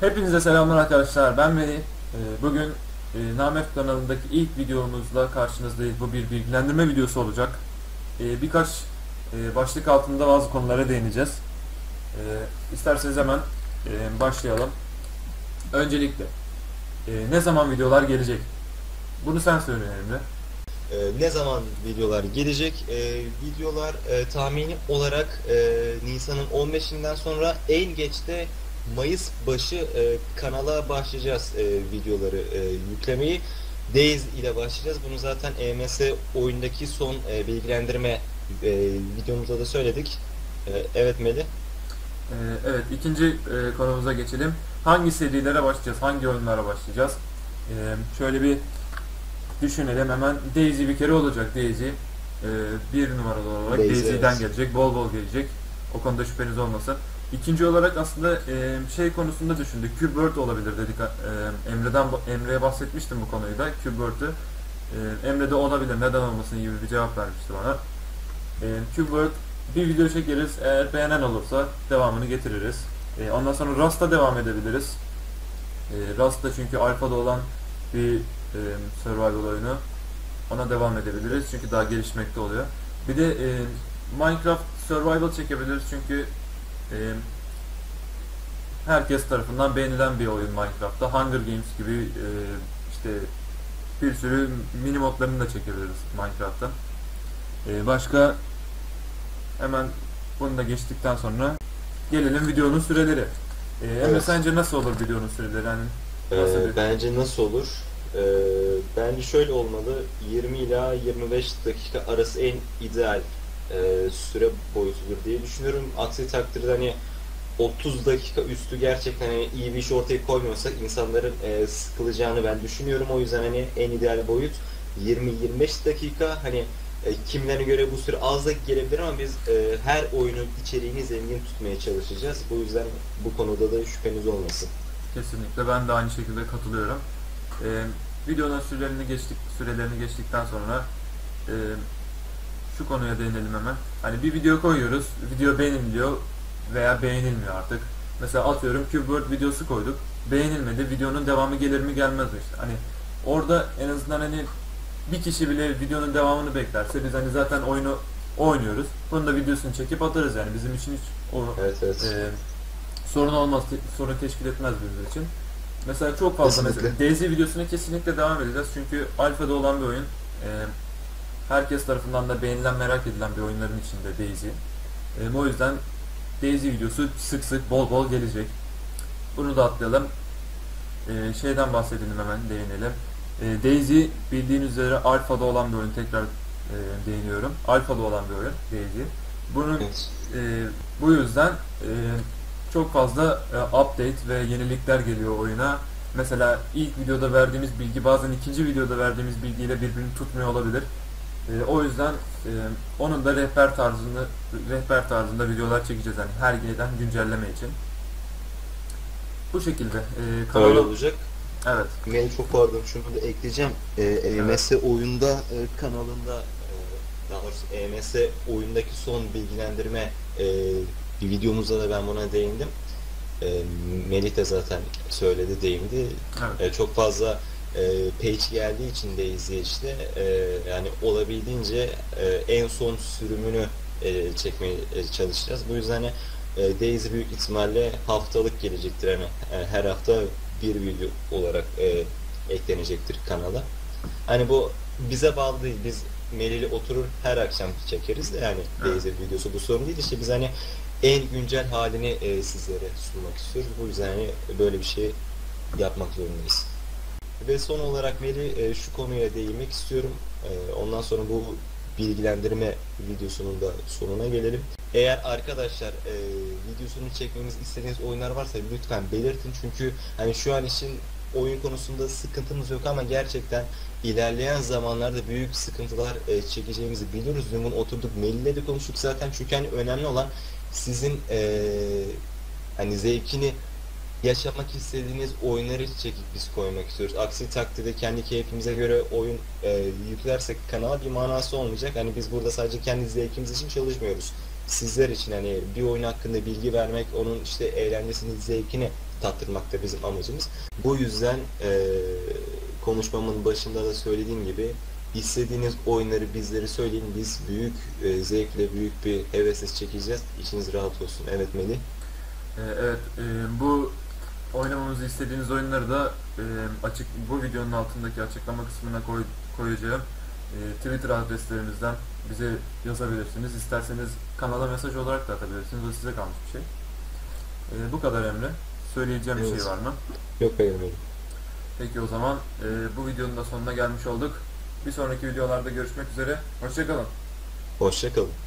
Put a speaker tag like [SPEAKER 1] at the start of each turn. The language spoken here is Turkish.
[SPEAKER 1] Hepinize selamlar arkadaşlar. Ben Melih. Ee, Bugün e, Namef kanalındaki ilk videomuzla karşınızdayız. Bu bir bilgilendirme videosu olacak. Ee, Birkaç e, başlık altında bazı konulara değineceğiz. Ee, İsterseniz hemen e, başlayalım. Öncelikle ne zaman videolar gelecek? Bunu sen söyle Emre.
[SPEAKER 2] Ee, ne zaman videolar gelecek? Ee, videolar e, tahmini olarak e, Nisan'ın 15'inden sonra en geç de Mayıs başı e, kanala başlayacağız e, videoları e, yüklemeyi. Days ile başlayacağız. Bunu zaten EMS oyundaki son e, bilgilendirme e, videomuzda da söyledik. E, evet Melih.
[SPEAKER 1] Ee, Evet, ikinci e, konumuza geçelim. Hangi serilere başlayacağız? Hangi oyunlara başlayacağız? Ee, şöyle bir düşünelim hemen. Daisy bir kere olacak. Daisy e, bir numaralı olarak
[SPEAKER 2] Daisy,
[SPEAKER 1] Daisy'den
[SPEAKER 2] evet.
[SPEAKER 1] gelecek. Bol bol gelecek. O konuda şüpheniz olmasın. İkinci olarak aslında e, şey konusunda düşündük. Cubebird olabilir dedik. E, Emre'den Emre'ye bahsetmiştim bu konuyu da. Cubebird'ü. E, Emre de olabilir. Neden olmasın gibi bir cevap vermişti bana. E, Cubebird bir video çekeriz. Eğer beğenen olursa devamını getiririz. E, ondan sonra Rust'a devam edebiliriz. E, Rust da çünkü alfada olan bir e, survival oyunu. Ona devam edebiliriz çünkü daha gelişmekte oluyor. Bir de e, Minecraft survival çekebiliriz çünkü e, herkes tarafından beğenilen bir oyun Minecraft'ta. Hunger Games gibi e, işte bir sürü mini modlarını da çekebiliriz Minecraft'ta. E, başka hemen bunu da geçtikten sonra gelelim videonun süreleri. E, Emre
[SPEAKER 2] Evet.
[SPEAKER 1] sence nasıl olur videonun süreleri? Yani Nasıl
[SPEAKER 2] Ee,
[SPEAKER 1] bir-
[SPEAKER 2] bence nasıl olur? Ee, bence şöyle olmalı. 20 ila 25 dakika arası en ideal e, süre boyutudur diye düşünüyorum. Aksi takdirde hani 30 dakika üstü gerçekten hani iyi bir iş ortaya koymuyorsak insanların e, sıkılacağını ben düşünüyorum. O yüzden hani en ideal boyut 20-25 dakika hani e, kimilerine göre bu süre az da gelebilir ama biz e, her oyunun içeriğini zengin tutmaya çalışacağız. Bu yüzden bu konuda da şüpheniz olmasın.
[SPEAKER 1] Kesinlikle ben de aynı şekilde katılıyorum. Ee, videonun sürelerini geçtik sürelerini geçtikten sonra e, şu konuya değinelim hemen. Hani bir video koyuyoruz, video beğeniliyor veya beğenilmiyor artık. Mesela atıyorum Cubeword videosu koyduk, beğenilmedi, videonun devamı gelir mi gelmez mi işte. Hani orada en azından hani bir kişi bile videonun devamını beklerse biz hani zaten oyunu oynuyoruz. Bunun da videosunu çekip atarız yani bizim için hiç o
[SPEAKER 2] Evet evet.
[SPEAKER 1] e, sorun olmaz, te- sorun teşkil etmez bizim için. Mesela çok fazla
[SPEAKER 2] Kesinlikle.
[SPEAKER 1] mesela Daisy videosuna kesinlikle devam edeceğiz çünkü alfada olan bir oyun. E, herkes tarafından da beğenilen, merak edilen bir oyunların içinde Daisy. E, o yüzden Daisy videosu sık sık bol bol gelecek. Bunu da atlayalım. E, şeyden bahsedelim hemen, değinelim. E, Daisy bildiğiniz üzere alfada olan bir oyun. Tekrar e, değiniyorum. Alfada olan bir oyun Daisy. Bunun e, bu yüzden e, çok fazla e, update ve yenilikler geliyor oyuna. Mesela ilk videoda verdiğimiz bilgi bazen ikinci videoda verdiğimiz bilgiyle birbirini tutmuyor olabilir. E, o yüzden e, onun da rehber tarzını rehber tarzında videolar çekeceğiz yani her gelen güncelleme için. Bu şekilde. E,
[SPEAKER 2] Öyle
[SPEAKER 1] kanala,
[SPEAKER 2] olacak.
[SPEAKER 1] evet.
[SPEAKER 2] Mail çok pardon şunu da ekleyeceğim. Ee, EMS oyunda e, kanalında e, daha doğrusu EMS oyundaki son bilgilendirme e, bir videomuzda da ben buna değindim. E, Melih de zaten söyledi, değindi.
[SPEAKER 1] Evet.
[SPEAKER 2] E, çok fazla e, page geldiği için de izleyişte e, yani olabildiğince e, en son sürümünü e, çekmeye e, çalışacağız. Bu yüzden hani, e, Daisy büyük ihtimalle haftalık gelecektir. Yani e, her hafta bir video olarak e, eklenecektir kanala. Hani bu bize bağlı değil. Biz Melih'le oturur her akşam çekeriz de yani. Daisy videosu bu sorun değil. İşte biz hani en güncel halini e, sizlere sunmak istiyoruz. Bu yüzden hani böyle bir şey yapmak zorundayız. Ve son olarak Melih e, şu konuya değinmek istiyorum. E, ondan sonra bu bilgilendirme videosunun da sonuna gelelim. Eğer arkadaşlar e, videosunu çekmemizi istediğiniz oyunlar varsa lütfen belirtin. Çünkü hani şu an için oyun konusunda sıkıntımız yok ama gerçekten ilerleyen zamanlarda büyük sıkıntılar e, çekeceğimizi biliyoruz. Dün oturduk Melih'le de konuştuk zaten. Çünkü hani önemli olan sizin e, hani zevkini yaşamak istediğiniz oyunları çekip biz koymak istiyoruz. Aksi takdirde kendi keyfimize göre oyun e, yüklersek kanala bir manası olmayacak. Hani biz burada sadece kendi zevkimiz için çalışmıyoruz. Sizler için hani bir oyun hakkında bilgi vermek, onun işte eğlencesini, zevkini tattırmak da bizim amacımız. Bu yüzden e, konuşmamın başında da söylediğim gibi istediğiniz oyunları bizlere söyleyin. Biz büyük e, zevkle, büyük bir hevesle çekeceğiz. İçiniz rahat olsun. Evet Melih.
[SPEAKER 1] Ee, evet, e, bu oynamamızı istediğiniz oyunları da e, açık bu videonun altındaki açıklama kısmına koy, koyacağım e, Twitter adreslerimizden bize yazabilirsiniz. İsterseniz kanala mesaj olarak da atabilirsiniz. O size kalmış bir şey. E, bu kadar Emre. Söyleyeceğim bir
[SPEAKER 2] Evet.
[SPEAKER 1] şey var mı?
[SPEAKER 2] Yok hayır Melih.
[SPEAKER 1] Peki o zaman e, bu videonun da sonuna gelmiş olduk. Bir sonraki videolarda görüşmek üzere. Hoşçakalın.
[SPEAKER 2] Hoşçakalın.